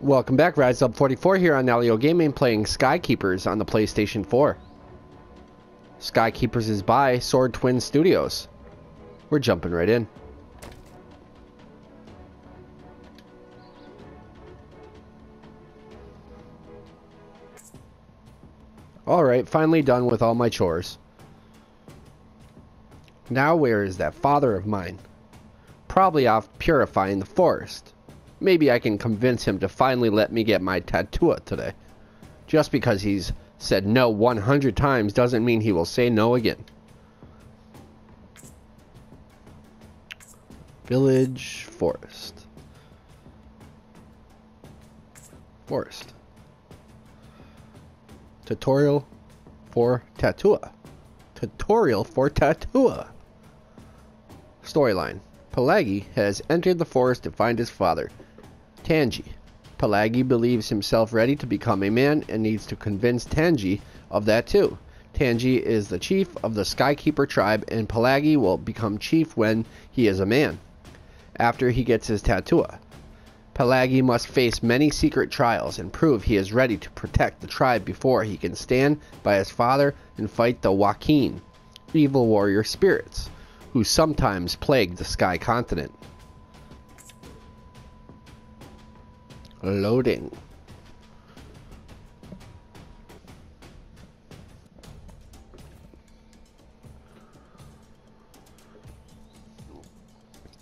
Welcome back, Rise Up 44 here on Nalyo Gaming playing Skykeepers on the PlayStation 4. Skykeepers is by Sword Twin Studios. We're jumping right in. Alright, finally done with all my chores. Now where is that father of mine? Probably off purifying the forest. Maybe I can convince him to finally let me get my tattoo today. Just because he's said no 100 times doesn't mean he will say no again. Village, forest. Forest. Tutorial for Tatua. Tutorial for Tatua. Storyline. Pelagi has entered the forest to find his father, Tangi. Pelagi believes himself ready to become a man and needs to convince Tangi of that too. Tangi is the chief of the Skykeeper tribe and Pelagi will become chief when he is a man, after he gets his tatua. Pelagi must face many secret trials and prove he is ready to protect the tribe before he can stand by his father and fight the Joaquin, evil warrior spirits, who sometimes plague the Sky Continent. Loading.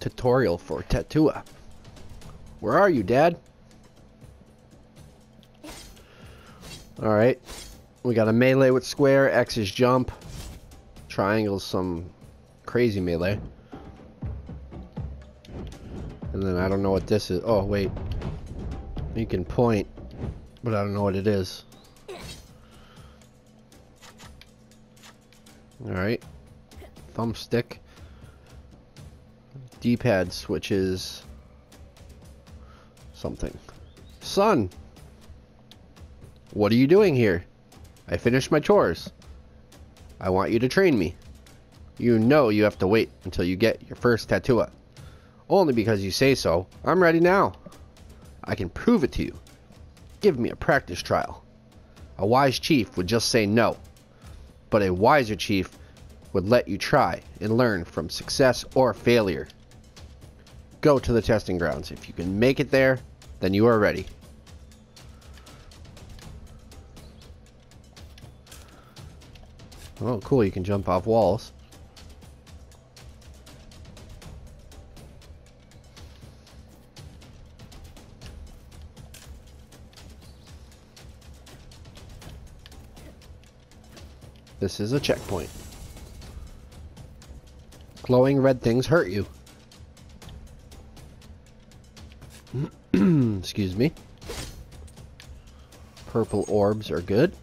Tutorial for Tatua. Where are you, Dad? Alright. We got a melee with square, X is jump. Triangle's some crazy melee. And then I don't know what this is. Oh, wait. You can point, but I don't know what it is. Alright. Thumbstick. D-pad switches something. Son! What are you doing here? I finished my chores. I want you to train me. You know you have to wait until you get your first tattoo. Only because you say so. I'm ready now. I can prove it to you. Give me a practice trial. A wise chief would just say no. But a wiser chief would let you try and learn from success or failure. Go to the testing grounds. If you can make it there, then you are ready. Oh, cool. You can jump off walls. This is a checkpoint. Glowing red things hurt you. Excuse me. Purple orbs are good.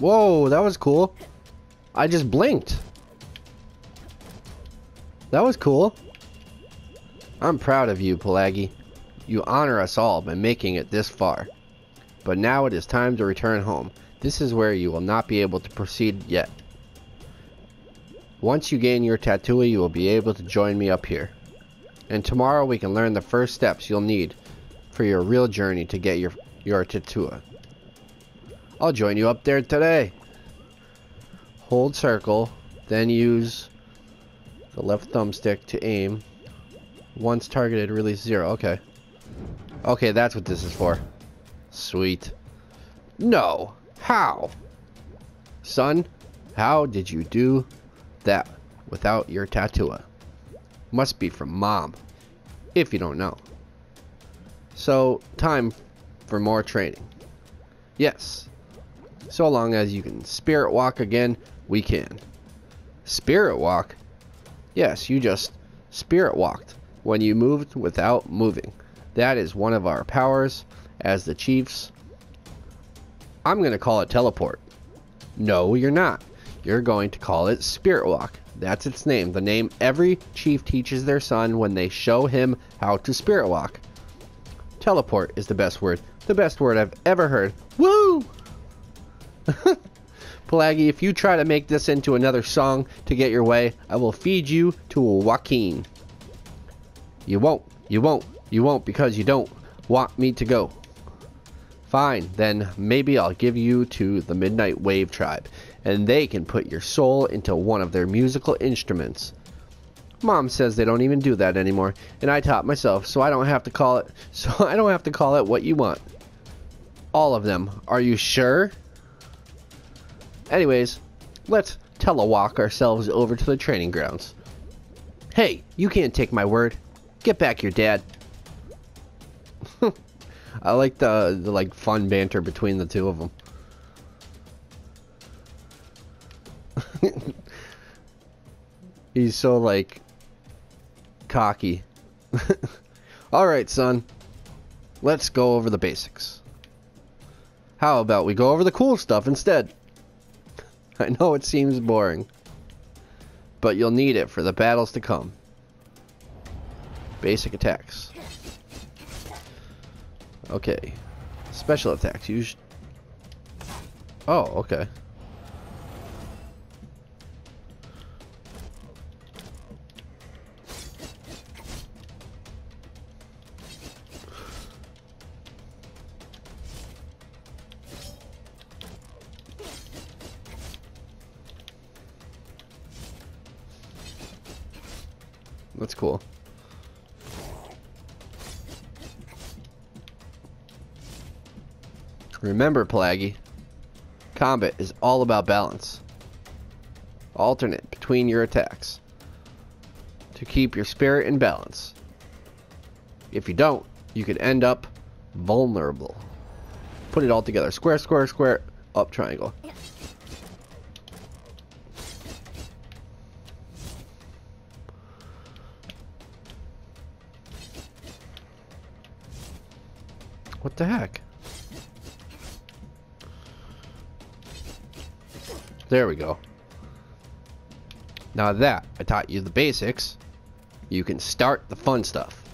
Whoa, that was cool. I just blinked. That was cool. I'm proud of you, Pelagi. You honor us all by making it this far. But now it is time to return home. This is where you will not be able to proceed yet. Once you gain your tattoo, you will be able to join me up here. And tomorrow we can learn the first steps you'll need for your real journey to get your, your tattoo. I'll join you up there today. Hold circle, then use the left thumbstick to aim. Once targeted, release zero. Okay. Okay, that's what this is for. Sweet. No. How? Son, how did you do that without your tattoo? Must be from mom, if you don't know. So, time for more training. Yes. So long as you can spirit walk again, we can. Spirit walk? Yes, you just spirit walked when you moved without moving. That is one of our powers as the Chiefs. I'm going to call it teleport. No, you're not. You're going to call it Spirit Walk. That's its name. The name every chief teaches their son when they show him how to Spirit Walk. Teleport is the best word. The best word I've ever heard. Woo! Pelagi, if you try to make this into another song to get your way, I will feed you to a Joaquin. You won't. You won't. You won't because you don't want me to go. Fine, then maybe I'll give you to the Midnight Wave Tribe, and they can put your soul into one of their musical instruments. Mom says they don't even do that anymore, and I taught myself, so I don't have to call it so I don't have to call it what you want. All of them. Are you sure? Anyways, let's telewalk ourselves over to the training grounds. Hey, you can't take my word. Get back your dad. I like the, the like fun banter between the two of them. He's so like cocky. Alright, son. Let's go over the basics. How about we go over the cool stuff instead? I know it seems boring, but you'll need it for the battles to come. Basic attacks. Okay. Special attacks. Use. Oh, okay. Remember, Pelagi, combat is all about balance. Alternate between your attacks to keep your spirit in balance. If you don't, you could end up vulnerable. Put it all together. Square, square, square, up triangle. What the heck? There we go. Now that I taught you the basics, you can start the fun stuff.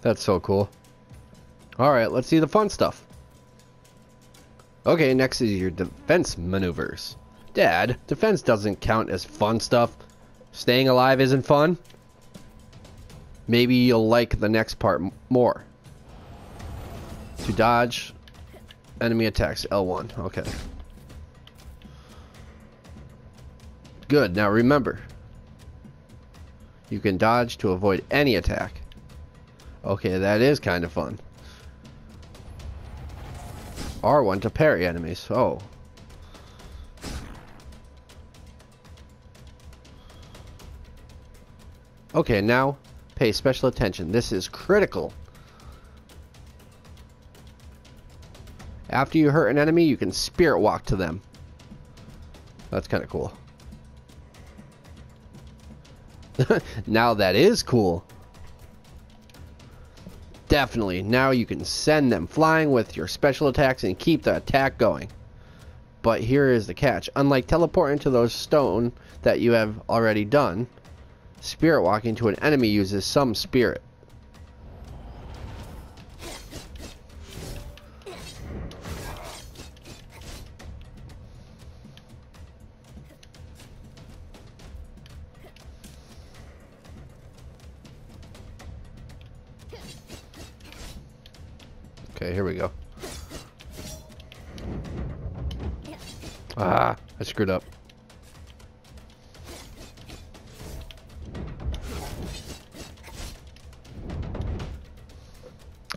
That's so cool. Alright, let's see the fun stuff. Okay, next is your defense maneuvers. Dad, defense doesn't count as fun stuff. Staying alive isn't fun? Maybe you'll like the next part more. To dodge enemy attacks, L1. Okay. Good, now remember. You can dodge to avoid any attack. Okay, that is kind of fun. R1 to parry enemies. Oh. Okay, now pay special attention. This is critical. After you hurt an enemy, you can spirit walk to them. That's kind of cool. now that is cool. Definitely. Now you can send them flying with your special attacks and keep the attack going. But here is the catch. Unlike teleporting to those stone that you have already done, spirit walking to an enemy uses some spirit. Okay, here we go. Ah, I screwed up.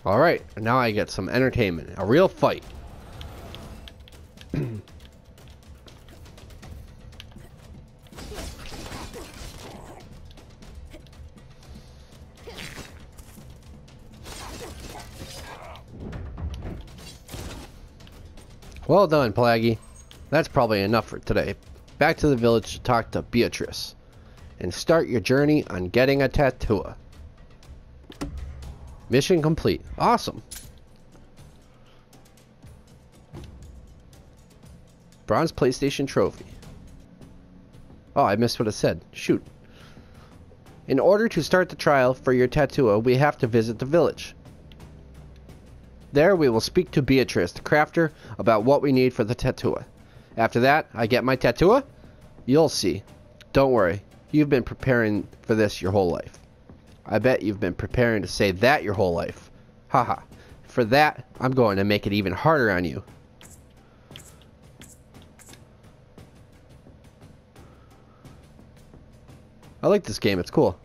Alright, now I get some entertainment. A real fight. Well done, Plaggy. That's probably enough for today. Back to the village to talk to Beatrice. And start your journey on getting a tattoo. Mission complete. Awesome. Bronze PlayStation Trophy. Oh, I missed what it said. Shoot. In order to start the trial for your tattoo, uh, we have to visit the village. There we will speak to Beatrice, the crafter, about what we need for the tattoo. After that, I get my tattoo? You'll see. Don't worry. You've been preparing for this your whole life. I bet you've been preparing to say that your whole life. Haha. For that, I'm going to make it even harder on you. I like this game. It's cool.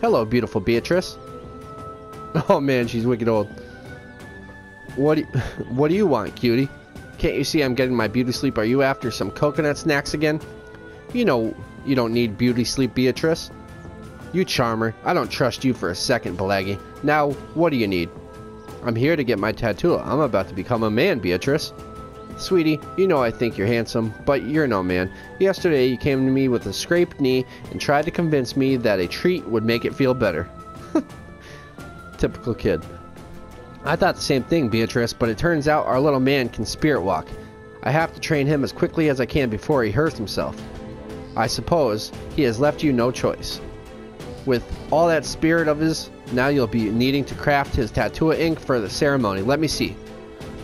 Hello, beautiful Beatrice. Oh man, she's wicked old. What do you, what do you want, cutie? Can't you see I'm getting my beauty sleep? Are you after some coconut snacks again? You know you don't need beauty sleep, Beatrice. You charmer. I don't trust you for a second, Pelagi. Now, what do you need? I'm here to get my tattoo. I'm about to become a man, Beatrice. Sweetie, you know I think you're handsome, but you're no man. Yesterday you came to me with a scraped knee and tried to convince me that a treat would make it feel better. Typical kid. I thought the same thing, Beatrice, but it turns out our little man can spirit walk. I have to train him as quickly as I can before he hurts himself. I suppose he has left you no choice. With all that spirit of his, now you'll be needing to craft his tattoo ink for the ceremony. Let me see.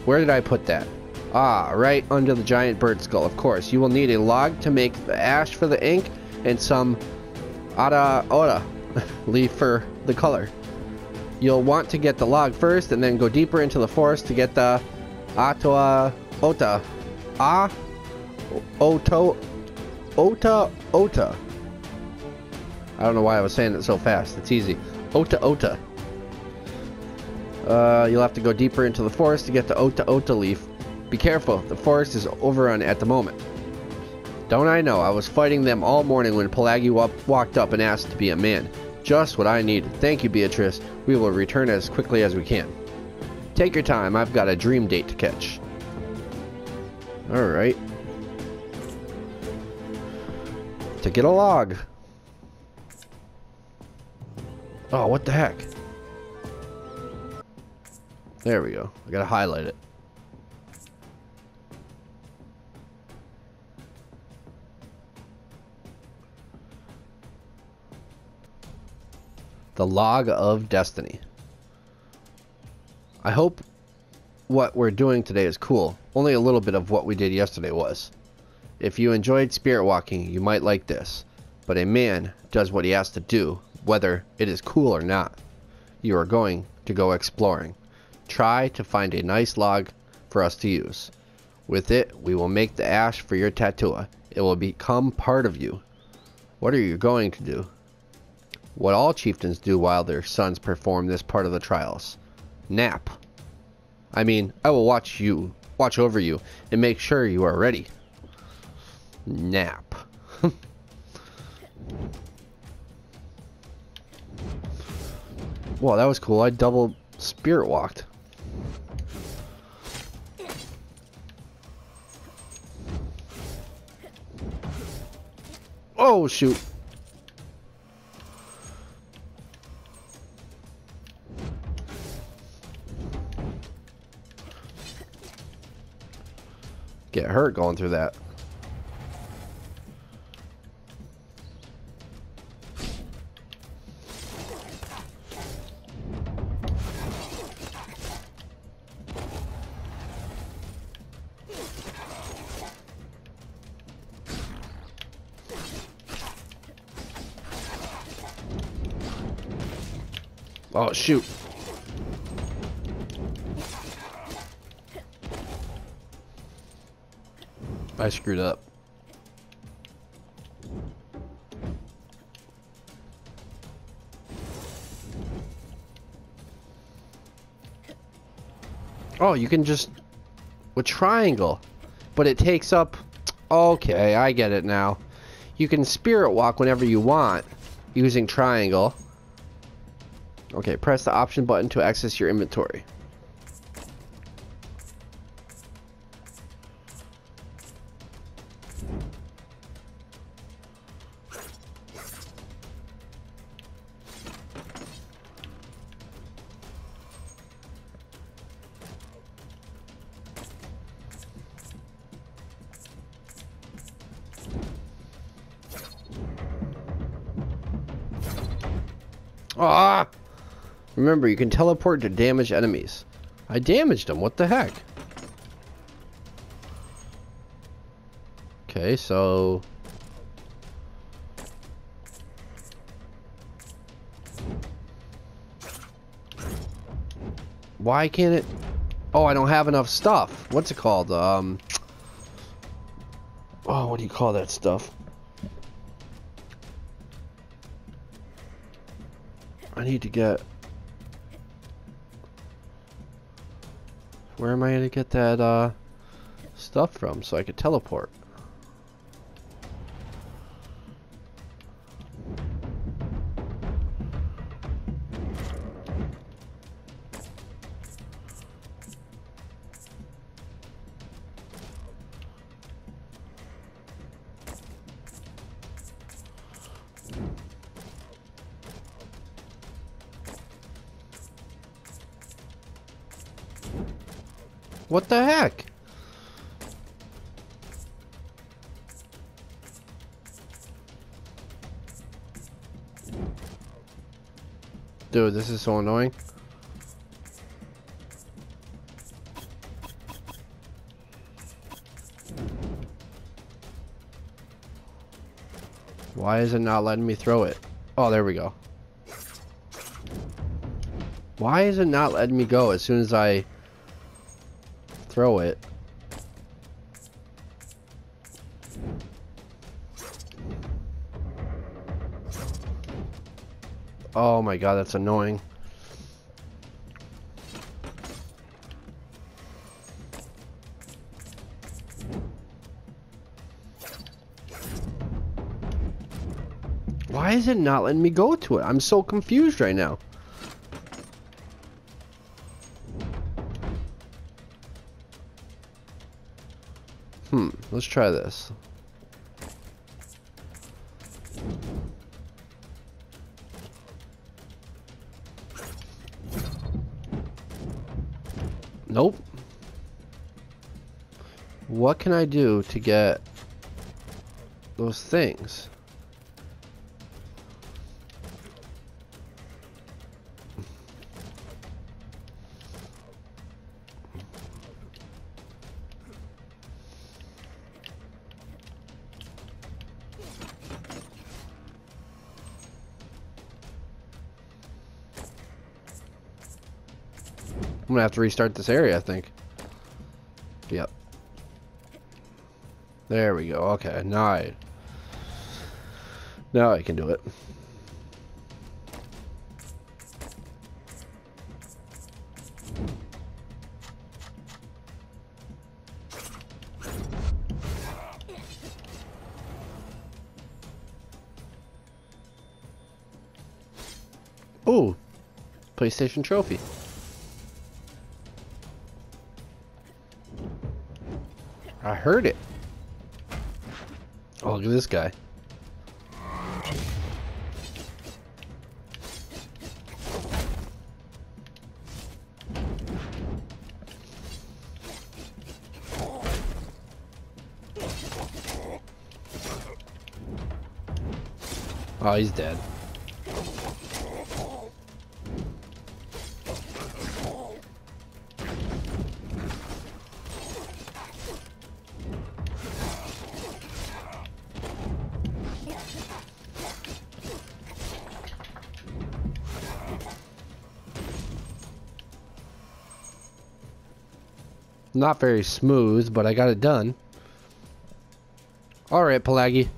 Where did I put that? Ah, right under the giant bird skull, of course. You will need a log to make the ash for the ink and some ada ora leaf for the color. You'll want to get the log first and then go deeper into the forest to get the atoa ota. Ah oto ota ota. I don't know why I was saying it so fast. It's easy. Ota ota. Uh, you'll have to go deeper into the forest to get the ota ota leaf. Be careful, the forest is overrun at the moment. Don't I know, I was fighting them all morning when Pelagi walked up and asked to be a man. Just what I needed. Thank you, Beatrice. We will return as quickly as we can. Take your time, I've got a dream date to catch. Alright. To get a log. Oh, what the heck? There we go. I gotta highlight it. The Log of Destiny. I hope what we're doing today is cool. Only a little bit of what we did yesterday was. If you enjoyed spirit walking, you might like this. But a man does what he has to do, whether it is cool or not. You are going to go exploring. Try to find a nice log for us to use. With it, we will make the ash for your tattoo. It will become part of you. What are you going to do? What all chieftains do while their sons perform this part of the trials. Nap. I mean, I will watch you, watch over you, and make sure you are ready. Nap. Wow, that was cool. I double spirit walked. Oh, shoot. Get hurt going through that. Shoot. I screwed up. Oh, you can just... With triangle. But it takes up... Okay, I get it now. You can spirit walk whenever you want using triangle. Okay, press the option button to access your inventory. Ah! Remember, you can teleport to damaged enemies. I damaged them. What the heck? Okay, so... Why can't it... Oh, I don't have enough stuff. What's it called? Um... Oh, what do you call that stuff? I need to get... Where am I going to get that, uh... Stuff from so I could teleport? What the heck? Dude, this is so annoying. Why is it not letting me throw it? Oh, there we go. Why is it not letting me go as soon as I throw it. Oh my god, that's annoying. Why is it not letting me go to it? I'm so confused right now. Let's try this. Nope. What can I do to get those things? Gonna have to restart this area, I think. Yep. There we go. Okay, now I... Now I can do it. PlayStation Trophy. Heard it. Oh, look at this guy. Oh, he's dead. Not very smooth, but I got it done. Alright, Pelagi.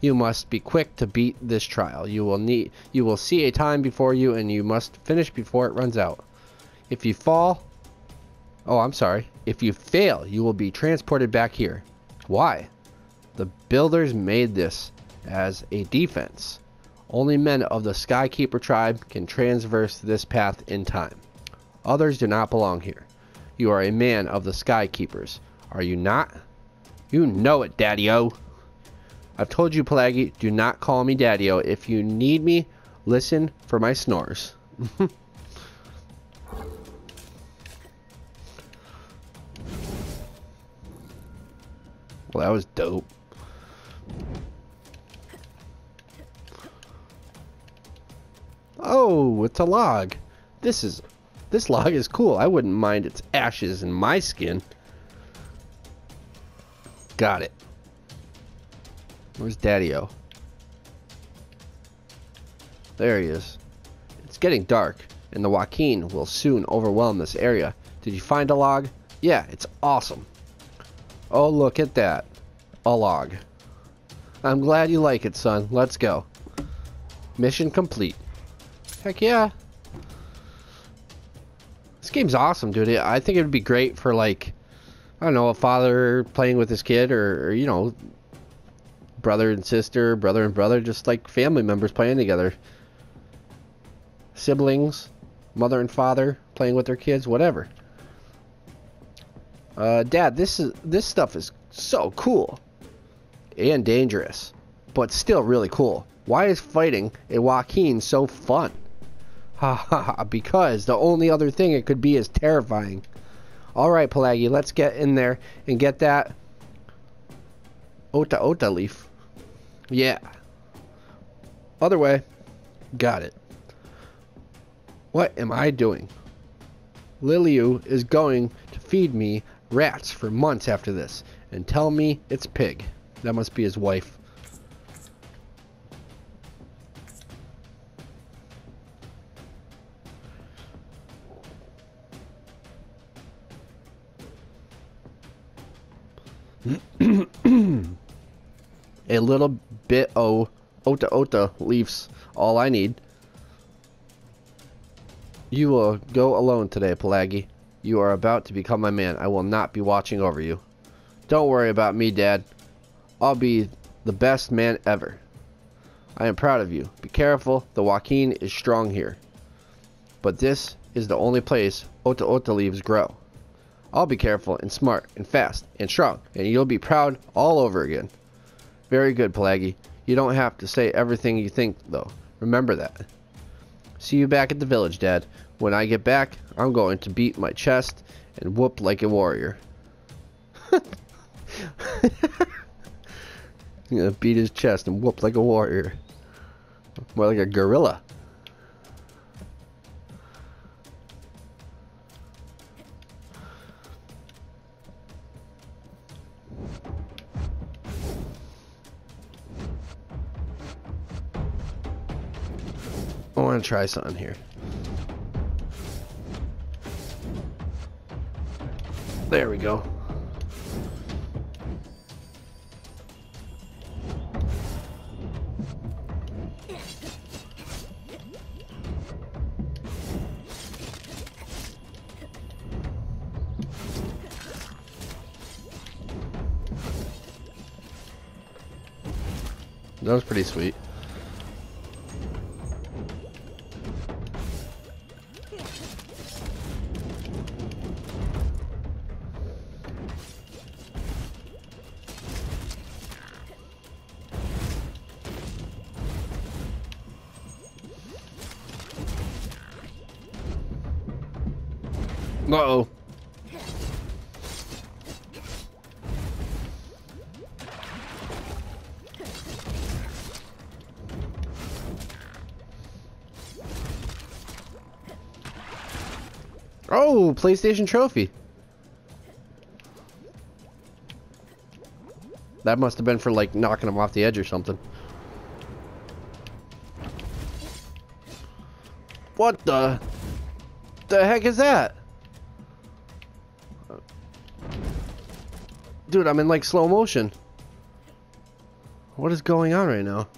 You must be quick to beat this trial. You will need you will see a time before you and you must finish before it runs out. If you fall Oh, I'm sorry. If you fail, you will be transported back here. Why? The builders made this as a defense. Only men of the Skykeeper tribe can traverse this path in time. Others do not belong here. You are a man of the Sky Keepers, are you not? You know it, Daddy-O. I've told you, Pelagi, do not call me Daddy-O. If you need me, listen for my snores. well, that was dope. Oh, it's a log. This is this log is cool. I wouldn't mind its ashes in my skin. Got it. Where's Daddy-O? There he is. It's getting dark, and the Joaquin will soon overwhelm this area. Did you find a log? Yeah, it's awesome. Oh, look at that. A log. I'm glad you like it, son. Let's go. Mission complete. Heck yeah. Game's awesome, dude. I think it would be great for, like, I don't know, a father playing with his kid or, or you know, brother and sister, brother and brother, just like family members playing together. Siblings, mother and father playing with their kids, whatever. Uh, Dad, this is this stuff is so cool and dangerous, but still really cool. Why is fighting a Joaquin so fun? Because the only other thing it could be is terrifying. Alright, Pelagi, let's get in there and get that Ota Ota leaf. Yeah. Other way. Got it. What am I doing? Liliu is going to feed me rats for months after this and tell me it's pig. That must be his wife. A little bit of Ota Ota leaves all I need. You will go alone today, Pelagi. You are about to become my man. I will not be watching over you. Don't worry about me, Dad. I'll be the best man ever. I am proud of you. Be careful. The Joaquin is strong here. But this is the only place Ota Ota leaves grow. I'll be careful and smart and fast and strong, and you'll be proud all over again. Very good, Pelagi. You don't have to say everything you think, though. Remember that. See you back at the village, Dad. When I get back, I'm going to beat my chest and whoop like a warrior. He's gonna beat his chest and whoop like a warrior. More like a gorilla. To try something here. There we go. That was pretty sweet. PlayStation Trophy. That must have been for, like, knocking him off the edge or something. What the... The heck is that? Dude, I'm in, like, slow motion. What is going on right now?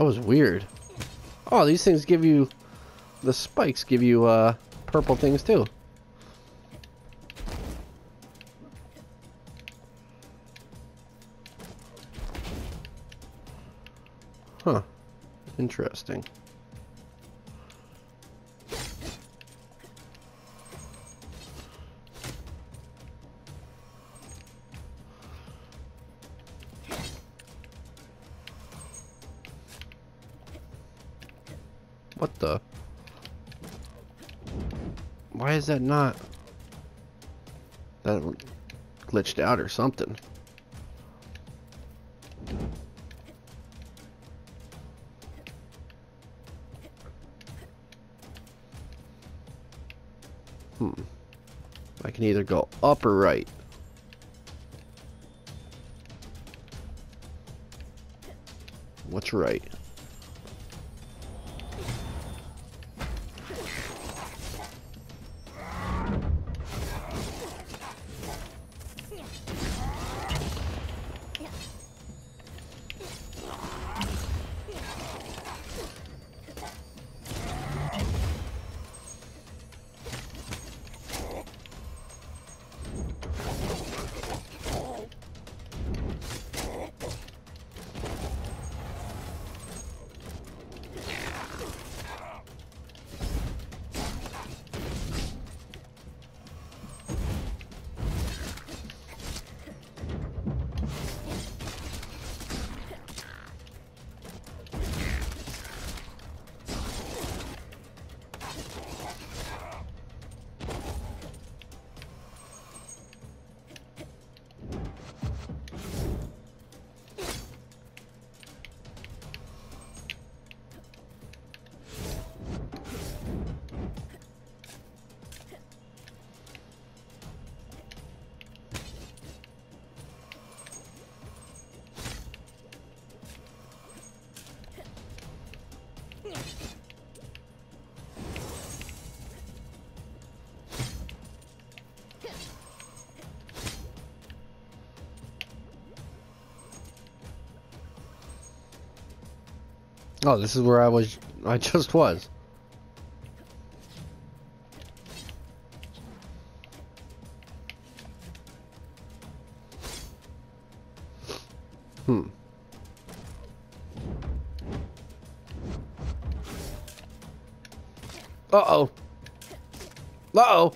That was weird. Oh, these things give you... The spikes give you, uh, purple things, too. Huh. Interesting. that not? That glitched out or something. Hmm. I can either go up or right. What's right? Oh, this is where I was. I just was. Hmm. Uh-oh. Uh-oh.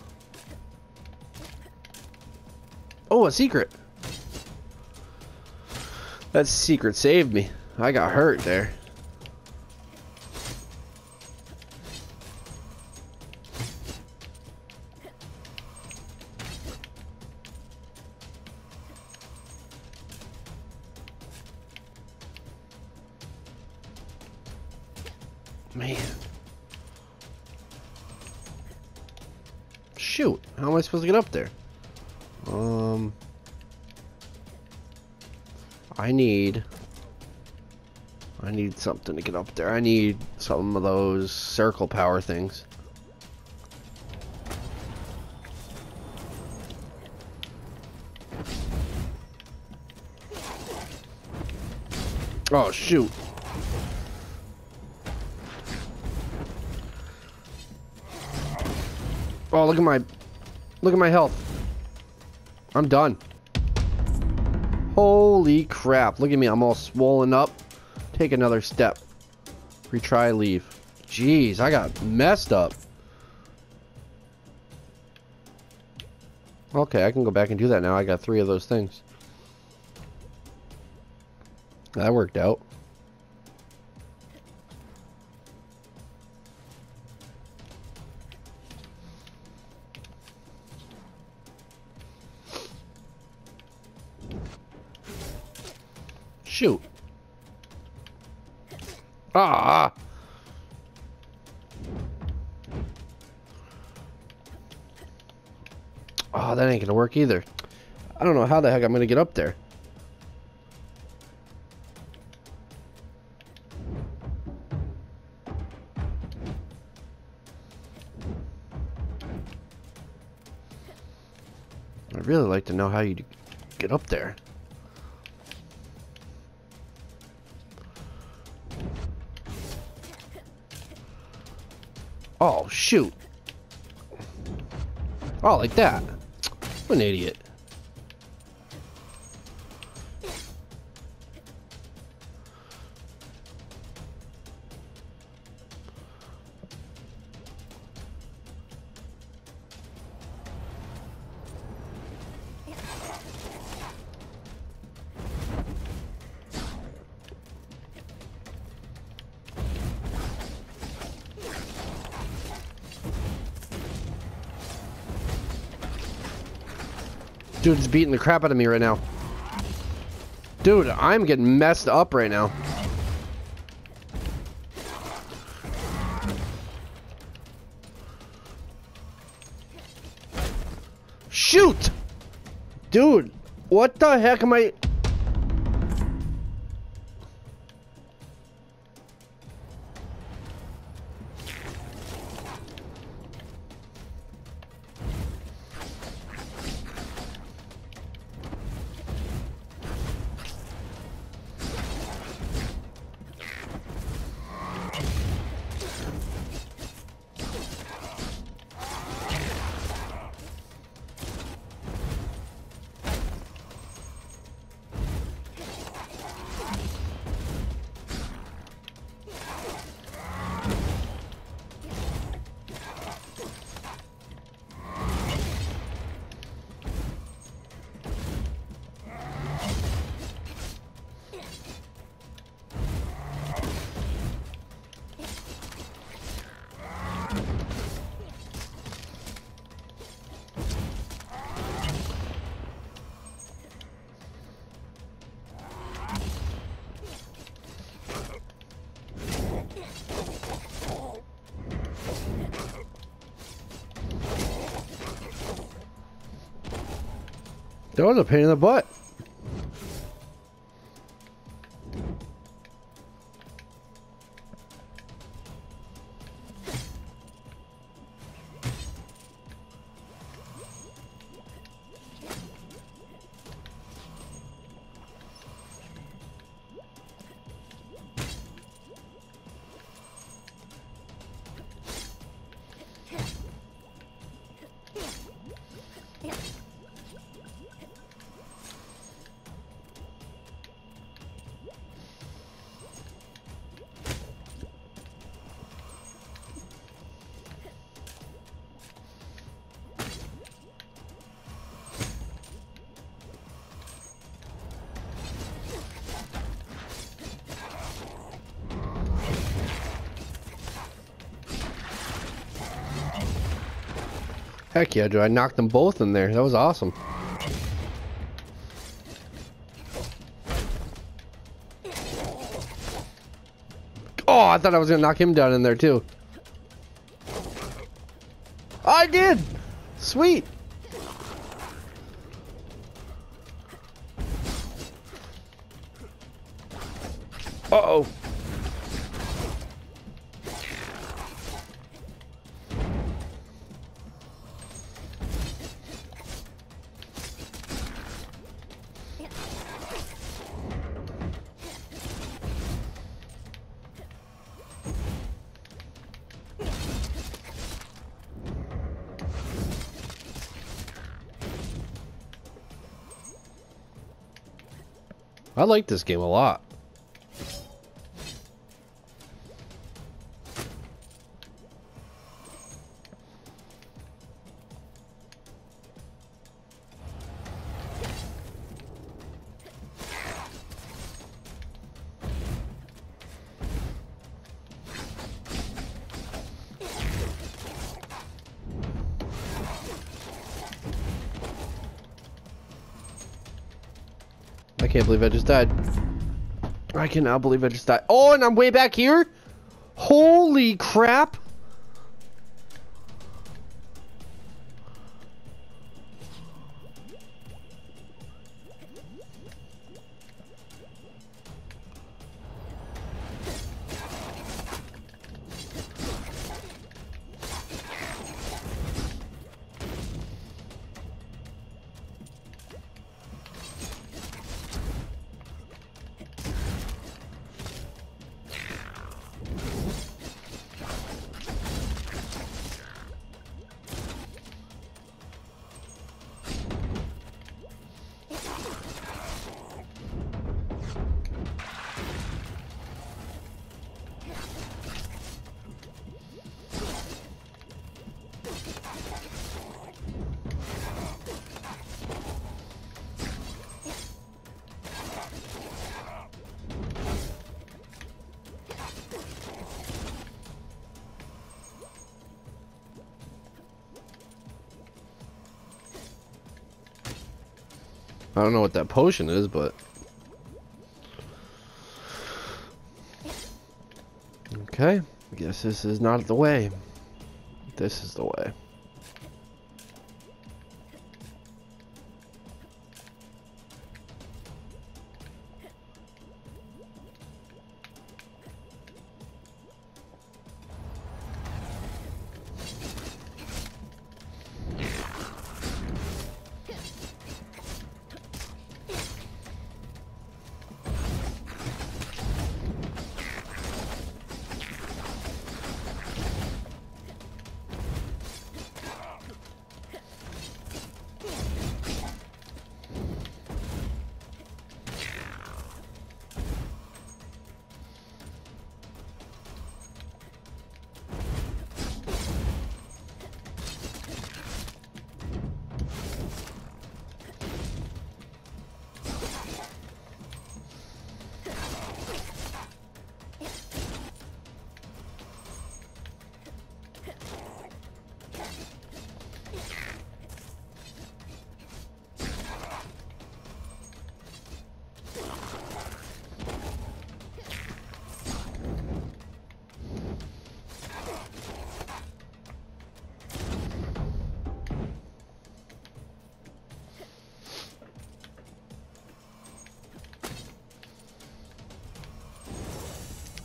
Oh, a secret. That secret saved me. I got hurt there. Get up there? Um... I need... I need something to get up there. I need some of those circle power things. Oh, shoot. Oh, look at my... Look at my health. I'm done. Holy crap. Look at me. I'm all swollen up. Take another step. Retry, leave. Jeez, I got messed up. Okay, I can go back and do that now. I got three of those things. That worked out. That gonna work either. I don't know how the heck I'm gonna get up there. I'd really like to know how you get up there. Oh, shoot. Oh, like that. An idiot. Dude's beating the crap out of me right now. Dude, I'm getting messed up right now. shoot! Dude, what the heck am I... That was a pain in the butt. Heck yeah, dude. I knocked them both in there. That was awesome. Oh, I thought I was going to knock him down in there, too. I did! Sweet! I like this game a lot. Can't believe I just died. I cannot believe I just died. Oh, and I'm way back here? Holy crap. I don't know what that potion is, but... Okay, I guess this is not the way. This is the way.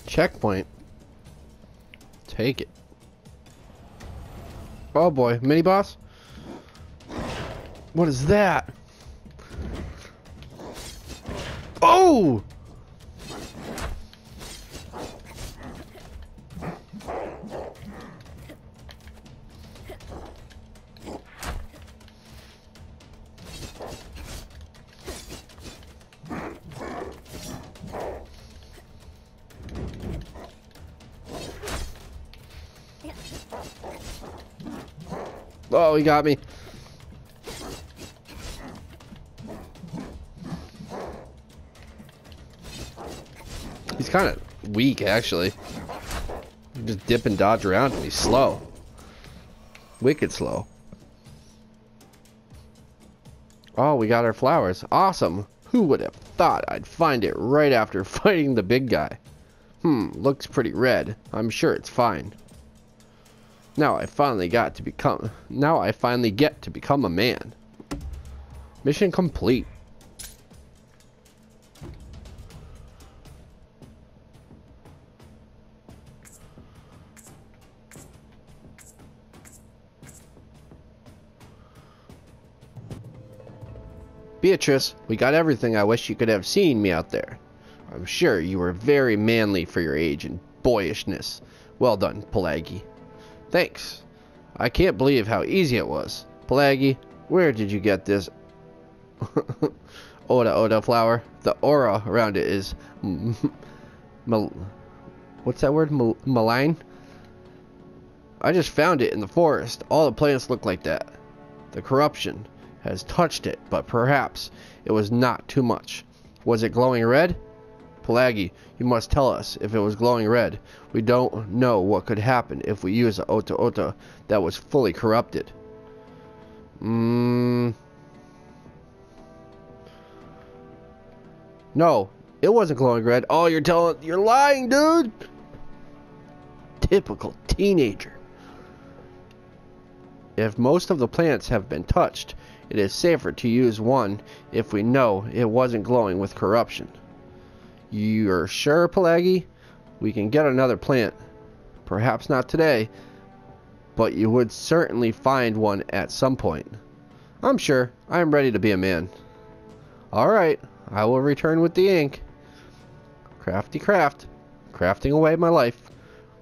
Checkpoint. Take it. Oh boy, mini boss? What is that? Oh! He got me. He's kind of weak, actually. Just dip and dodge around and he's slow. Wicked slow. Oh, we got our flowers. Awesome. Who would have thought I'd find it right after fighting the big guy? Hmm, looks pretty red. I'm sure it's fine. Now I finally got to become now I finally get to become a man. Mission complete. Beatrice, we got everything I wish you could have seen me out there. I'm sure you were very manly for your age and boyishness. Well done, Pelagi. Thanks. I can't believe how easy it was. Pelagi, where did you get this Oda Oda flower? The aura around it is... What's that word? malign? I just found it in the forest. All the plants look like that. The corruption has touched it, but perhaps it was not too much. Was it glowing red? Pelagi, you must tell us if it was glowing red. We don't know what could happen if we use a Ota Ota that was fully corrupted. Mmm... No, it wasn't glowing red. Oh, you're telling... You're lying, dude! Typical teenager. If most of the plants have been touched, it is safer to use one if we know it wasn't glowing with corruption. You're sure, Pelagi? We can get another plant. Perhaps not today, but you would certainly find one at some point. I'm sure. I am ready to be a man. Alright, I will return with the ink. Crafty craft. Crafting away my life.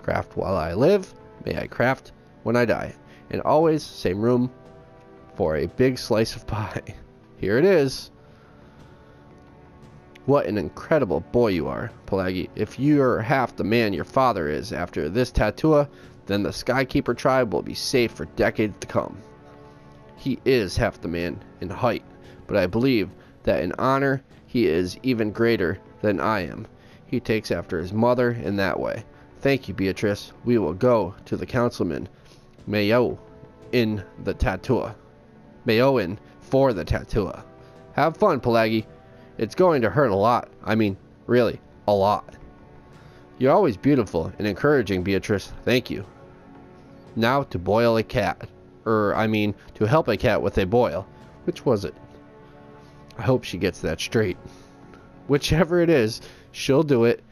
Craft while I live. May I craft when I die. And always same room for a big slice of pie. Here it is. What an incredible boy you are, Pelagi. If you're half the man your father is after this tattoo, then the Skykeeper tribe will be safe for decades to come. He is half the man in height, but I believe that in honor he is even greater than I am. He takes after his mother in that way. Thank you, Beatrice. We will go to the councilman Mayo in the tattoo. Mayoin for the tattoo. Have fun, Pelagi. It's going to hurt a lot. I mean, really, a lot. You're always beautiful and encouraging, Beatrice. Thank you. Now to boil a cat. Er, I mean, to help a cat with a boil. Which was it? I hope she gets that straight. Whichever it is, she'll do it,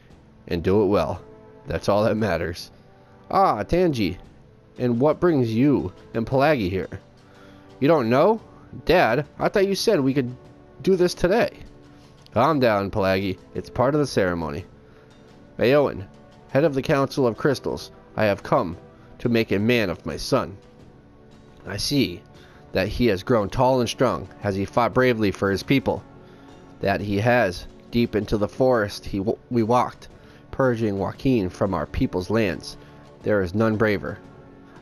and do it well. That's all that matters. Ah, Tangi. And what brings you and Pelagi here? You don't know? Dad, I thought you said we could do this today. Calm down, Pelagi. It's part of the ceremony. Baowen, head of the Council of Crystals, I have come to make a man of my son. I see that he has grown tall and strong. Has he fought bravely for his people? That he has. Deep into the forest he we walked, purging Joaquin from our people's lands. There is none braver.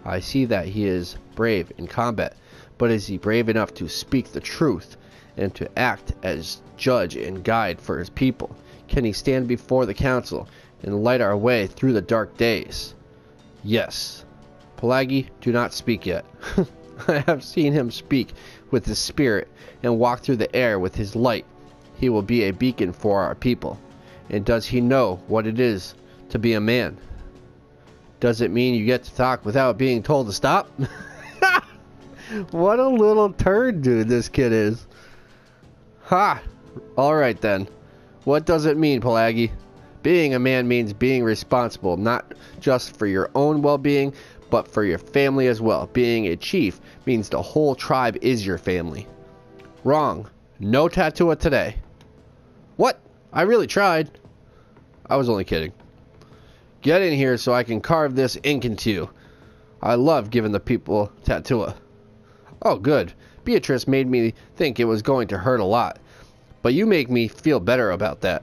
I see that he is brave in combat, but is he brave enough to speak the truth and to act as judge and guide for his people? Can he stand before the council and light our way through the dark days? Yes. Pelagi, do not speak yet. I have seen him speak with his spirit and walk through the air with his light. He will be a beacon for our people. And does he know what it is to be a man? Does it mean you get to talk without being told to stop? what a little turd dude this kid is. Ha! Alright then. What does it mean, Pelagi? Being a man means being responsible, not just for your own well being, but for your family as well. Being a chief means the whole tribe is your family. Wrong. No tattoo today. What? I really tried. I was only kidding. Get in here so I can carve this ink into you. I love giving the people tattoo. Oh, good. Beatrice made me think it was going to hurt a lot. But you make me feel better about that.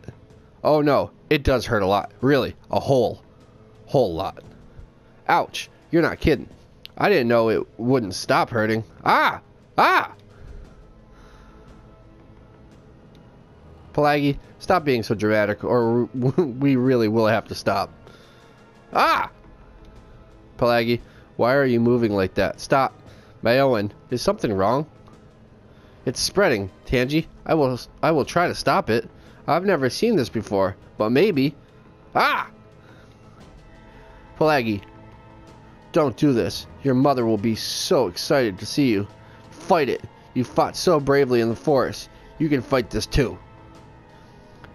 Oh no, it does hurt a lot. Really, a whole, whole lot. Ouch, you're not kidding. I didn't know it wouldn't stop hurting. Ah! Ah! Pelagi, stop being so dramatic or we really will have to stop. Ah! Pelagi, why are you moving like that? Stop. Mayowen, is something wrong? It's spreading, Tangi. I will I will try to stop it. I've never seen this before, but maybe. Ah! Pelagi, don't do this. Your mother will be so excited to see you. Fight it. You fought so bravely in the forest. You can fight this too.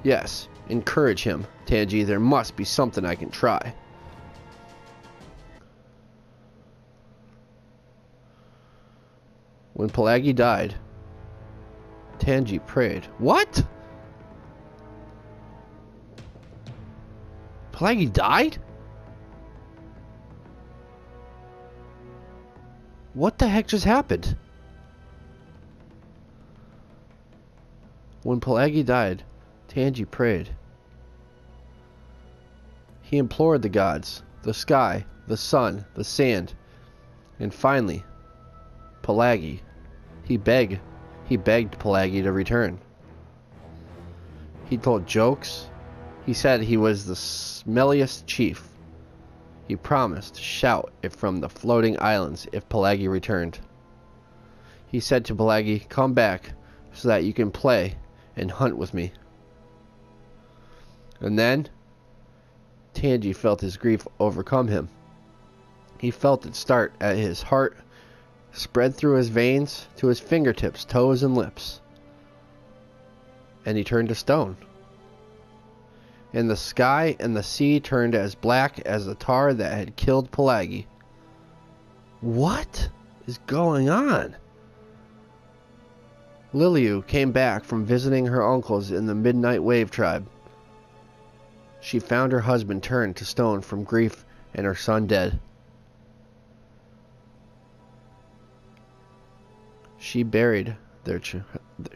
Yes, encourage him, Tangi. There must be something I can try. When Pelagi died, Tangi prayed. What? Pelagi died? What the heck just happened? When Pelagi died, Tangi prayed. He implored the gods, the sky, the sun, the sand, and finally, Pelagi. He begged, he begged Pelagi to return. He told jokes. He said he was the smelliest chief. He promised to shout it from the floating islands if Pelagi returned. He said to Pelagi, Come back so that you can play and hunt with me. And then, Tangi felt his grief overcome him. He felt it start at his heart spread through his veins to his fingertips, toes, and lips. And he turned to stone. And the sky and the sea turned as black as the tar that had killed Pelagi. What is going on? Liliu came back from visiting her uncles in the Midnight Wave tribe. She found her husband turned to stone from grief and her son dead. She buried their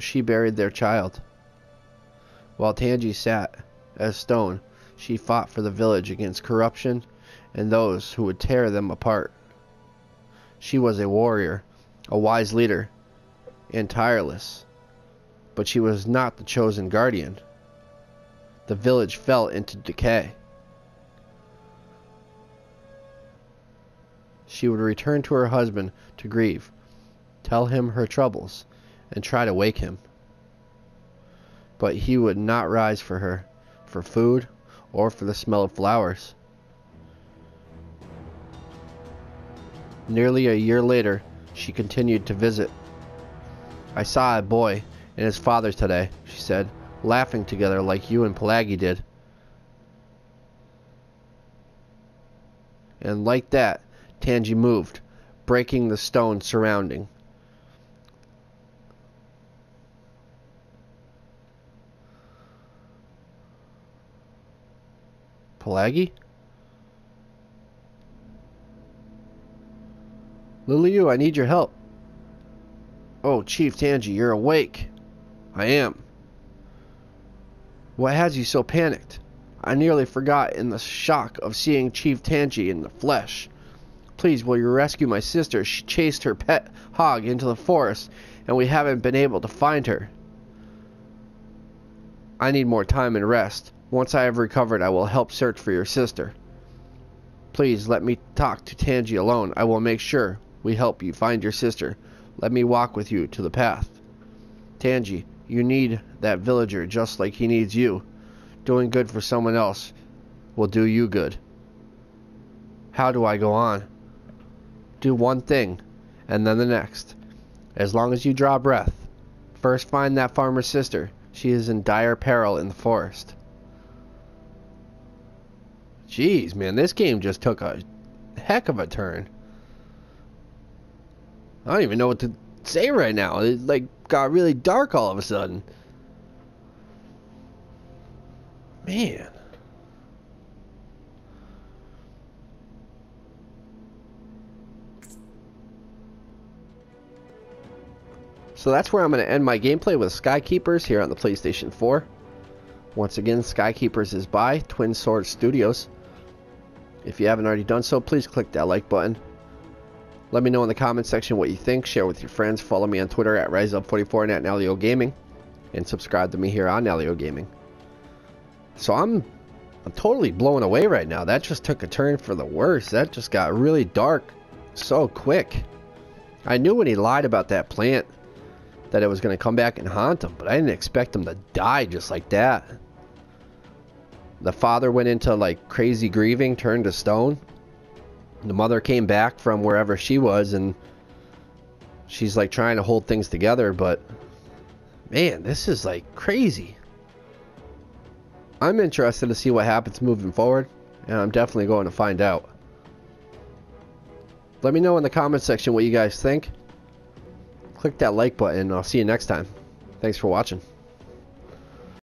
she buried their child. While Tangi sat as stone, she fought for the village against corruption and those who would tear them apart. She was a warrior, a wise leader, and tireless, but she was not the chosen guardian. The village fell into decay. She would return to her husband to grieve, tell him her troubles, and try to wake him. But he would not rise for her, for food, or for the smell of flowers. Nearly a year later, she continued to visit. I saw a boy and his father today, she said, laughing together like you and Pelagi did. And like that, Tangi moved, breaking the stone surrounding. Pelagi? Liliu, I need your help. Oh, Chief Tangi, you're awake. I am. What has you so panicked? I nearly forgot in the shock of seeing Chief Tangi in the flesh. Please, will you rescue my sister? She chased her pet hog into the forest, and we haven't been able to find her. I need more time and rest. Once I have recovered, I will help search for your sister. Please let me talk to Tangi alone. I will make sure we help you find your sister. Let me walk with you to the path. Tangi, you need that villager just like he needs you. Doing good for someone else will do you good. How do I go on? Do one thing, and then the next. As long as you draw breath. First find that farmer's sister. She is in dire peril in the forest. Jeez, man, this game just took a heck of a turn. I don't even know what to say right now. It like got really dark all of a sudden. Man. So that's where I'm going to end my gameplay with Skykeepers here on the PlayStation 4. Once again, Skykeepers is by Twin Sword Studios. If you haven't already done so, please click that like button. Let me know in the comment section what you think. Share with your friends. Follow me on Twitter at RiseUp44 and at Nalyo Gaming. And subscribe to me here on Nalyo Gaming. So I'm, I'm totally blown away right now. That just took a turn for the worse. That just got really dark so quick. I knew when he lied about that plant that it was going to come back and haunt him, but I didn't expect him to die just like that. The father went into like crazy grieving, turned to stone. The mother came back from wherever she was and she's like trying to hold things together, but man, this is like crazy. I'm interested to see what happens moving forward, and I'm definitely going to find out. Let me know in the comment section what you guys think click that like button. I'll see you next time. Thanks for watching.